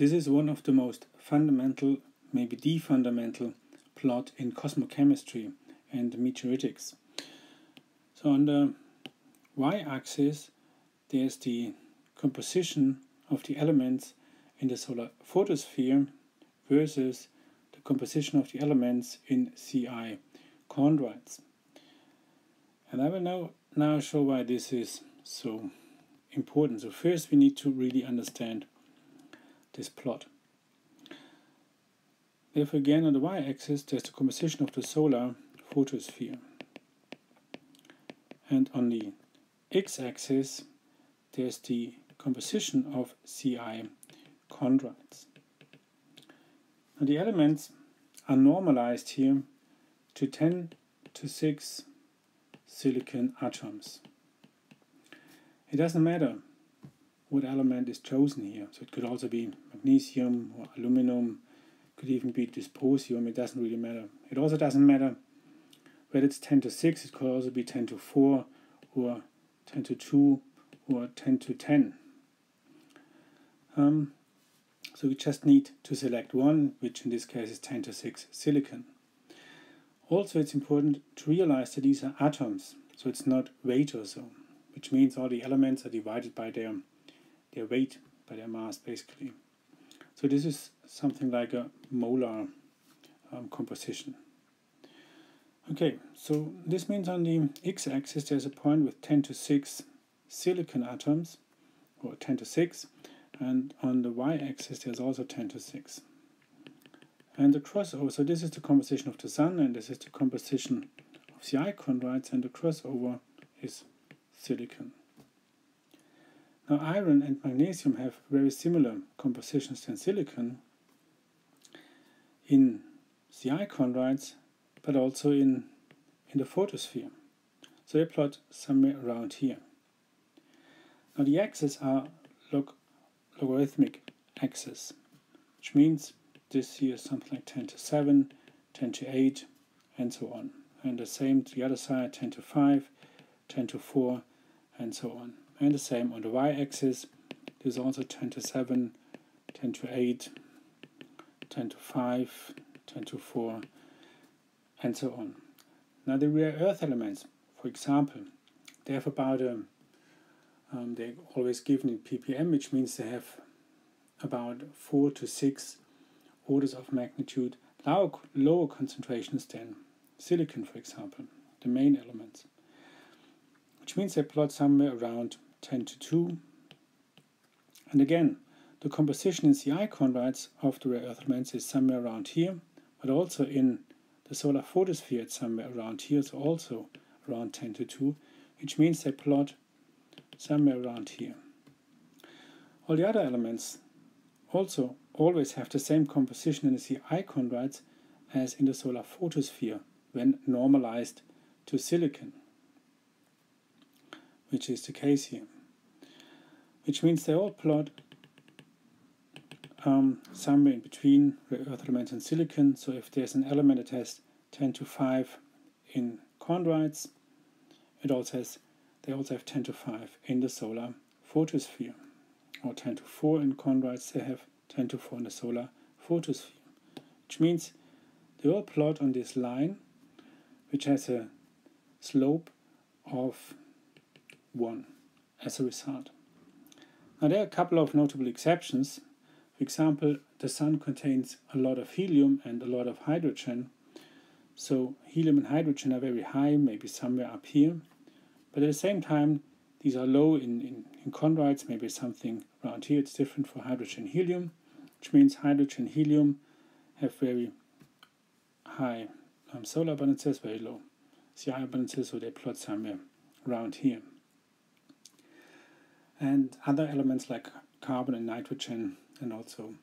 This is one of the most fundamental, maybe the fundamental plot in cosmochemistry and meteoritics. So on the y-axis there's the composition of the elements in the solar photosphere versus the composition of the elements in CI chondrites. And I will now, now show why this is so important. So first we need to really understand this plot. Therefore again on the y-axis there's the composition of the solar photosphere. And on the x-axis there's the composition of CI chondrites. Now the elements are normalized here to 10 to 6 silicon atoms. It doesn't matter what element is chosen here. So it could also be magnesium or aluminum, could even be dysprosium, it doesn't really matter. It also doesn't matter whether it's 10 to 6, it could also be 10 to 4 or 10 to 2 or 10 to 10. Um, so we just need to select one, which in this case is 10 to 6 silicon. Also, it's important to realize that these are atoms, so it's not weight or so, which means all the elements are divided by their, their weight, by their mass, basically. So this is something like a molar um, composition. Okay, so this means on the x-axis there's a point with 10 to 6 silicon atoms, or 10 to 6, and on the y-axis there's also 10 to 6. And the crossover, so this is the composition of the Sun, and this is the composition of the chondrites, and the crossover is silicon. Now iron and magnesium have very similar compositions than silicon in the chondrites, but also in, in the photosphere. So they plot somewhere around here. Now the axes are log logarithmic axes, which means this here is something like 10 to 7, 10 to 8, and so on. And the same to the other side, 10 to 5, 10 to 4, and so on. And the same on the y-axis, there's also 10 to 7, 10 to 8, 10 to 5, 10 to 4, and so on. Now the rare earth elements, for example, they have about a, um, they're always given in ppm, which means they have about 4 to 6 orders of magnitude lower, lower concentrations than silicon, for example, the main elements. Which means they plot somewhere around 10 to 2. And again, the composition in CI chondrites of the rare earth elements is somewhere around here, but also in the solar photosphere it's somewhere around here, so also around 10 to 2, which means they plot somewhere around here. All the other elements also always have the same composition in the CI chondrites as in the solar photosphere when normalized to silicon, which is the case here. Which means they all plot um, somewhere in between rare earth elements and silicon. So if there's an element that has 10 to 5 in chondrites, it also has they also have 10 to 5 in the solar photosphere, or 10 to 4 in chondrites. They have 10 to 4 in the solar photosphere, which means they all plot on this line, which has a slope of 1 as a result. Now there are a couple of notable exceptions. For example, the Sun contains a lot of helium and a lot of hydrogen. So helium and hydrogen are very high, maybe somewhere up here. But at the same time, these are low in, in, in chondrites, maybe something around here. It's different for hydrogen helium, which means hydrogen helium have very high um, solar abundances, very low CI abundances, so they plot somewhere around here. And other elements like carbon and nitrogen and also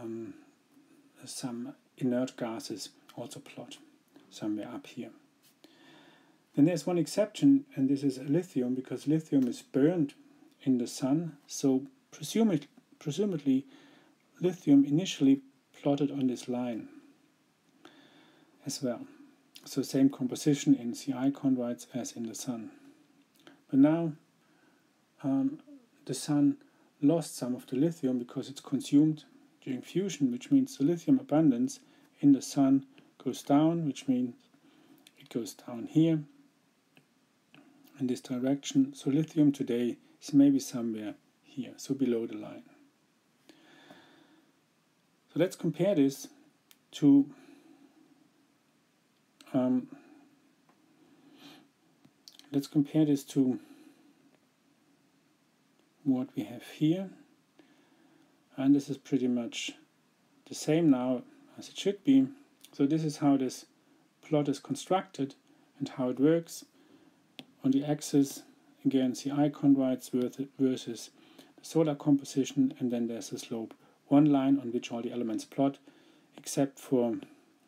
um, some inert gases also plot somewhere up here. Then there's one exception, and this is lithium, because lithium is burned in the sun, so presumably, presumably lithium initially plotted on this line as well. So same composition in CI chondrites as in the sun. But now um, the sun lost some of the lithium because it's consumed during fusion, which means the lithium abundance in the Sun goes down, which means it goes down here in this direction. So lithium today is maybe somewhere here, so below the line. So let's compare this to um, let's compare this to what we have here. And this is pretty much the same now as it should be. So this is how this plot is constructed and how it works. On the axis again CI chondrites versus the solar composition and then there's a slope. One line on which all the elements plot except for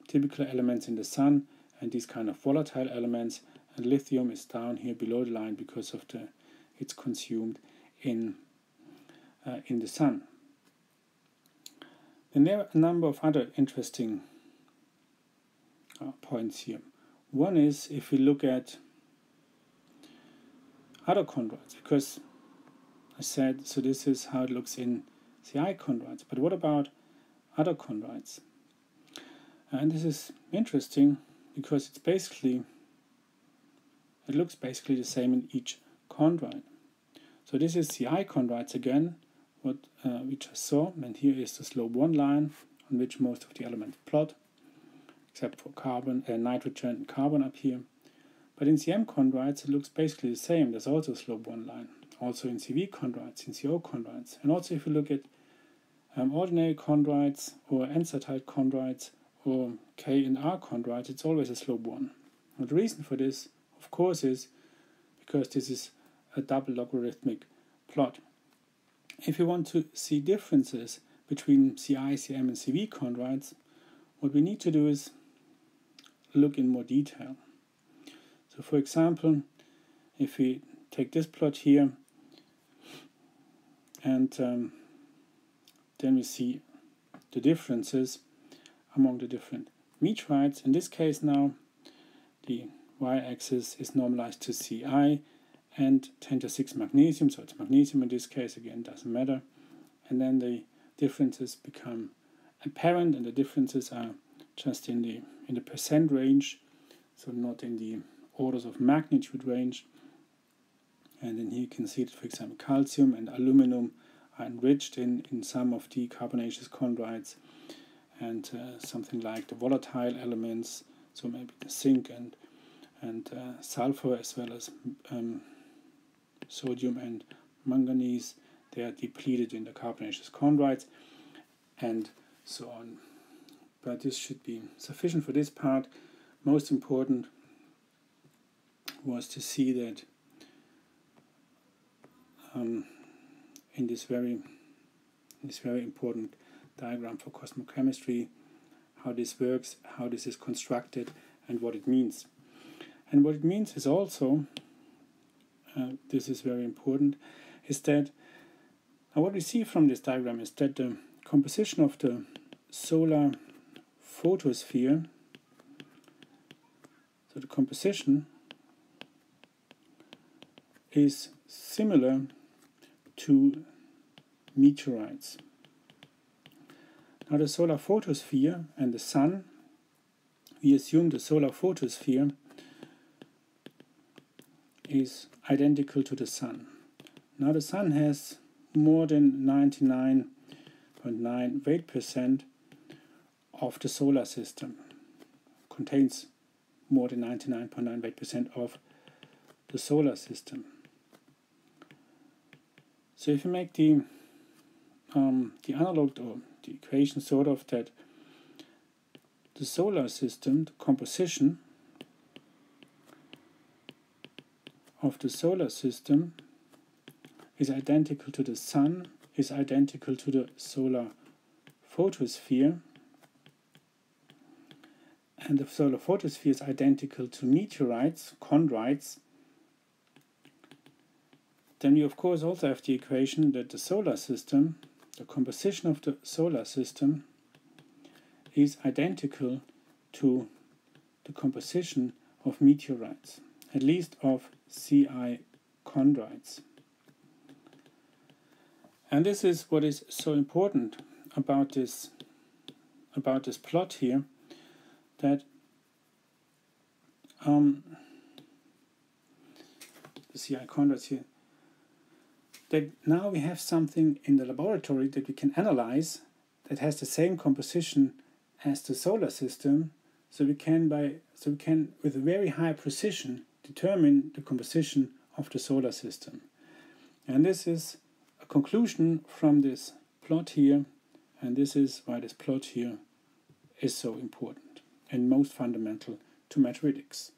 typical elements in the sun and these kind of volatile elements. And lithium is down here below the line because of the it's consumed in uh, in the sun. And there are a number of other interesting uh, points here. One is if we look at other chondrites, because I said so this is how it looks in CI chondrites, but what about other chondrites? And this is interesting because it's basically it looks basically the same in each chondrite. So this is CI chondrites again, what uh, we just saw, and here is the slope 1 line on which most of the elements plot, except for carbon, uh, nitrogen and carbon up here. But in the CM chondrites it looks basically the same, there's also a slope 1 line, also in CV chondrites, in CO chondrites. And also if you look at um, ordinary chondrites or N-type chondrites or K and R chondrites, it's always a slope 1. And the reason for this of course is because this is a double logarithmic plot. If you want to see differences between CI, CM, and CV chondrites, what we need to do is look in more detail. So for example, if we take this plot here and um, then we see the differences among the different meteorites. In this case now, the y-axis is normalized to CI and 10 to 6 magnesium, so it's magnesium in this case, again, doesn't matter. And then the differences become apparent, and the differences are just in the in the percent range, so not in the orders of magnitude range. And then here you can see that, for example, calcium and aluminum are enriched in, in some of the carbonaceous chondrites, and uh, something like the volatile elements, so maybe the zinc and and uh, sulfur as well as um, sodium and manganese. They are depleted in the carbonaceous chondrites and so on. But this should be sufficient for this part. Most important was to see that um, in this very this very important diagram for cosmochemistry how this works how this is constructed and what it means. And what it means is also, uh, this is very important, is that what we see from this diagram is that the composition of the solar photosphere, so the composition is similar to meteorites. Now the solar photosphere and the sun, we assume the solar photosphere is identical to the Sun. Now the Sun has more than 99.9 weight percent of the solar system, contains more than 99.9 weight percent of the solar system. So if you make the um, the analog or the equation sort of that the solar system, the composition of the solar system is identical to the Sun, is identical to the solar photosphere, and the solar photosphere is identical to meteorites, chondrites, then we of course also have the equation that the solar system, the composition of the solar system, is identical to the composition of meteorites, at least of CI chondrites. And this is what is so important about this about this plot here that um, the CI chondrites here that now we have something in the laboratory that we can analyze that has the same composition as the solar system so we can by so we can with very high precision determine the composition of the solar system. And this is a conclusion from this plot here and this is why this plot here is so important and most fundamental to meteoritics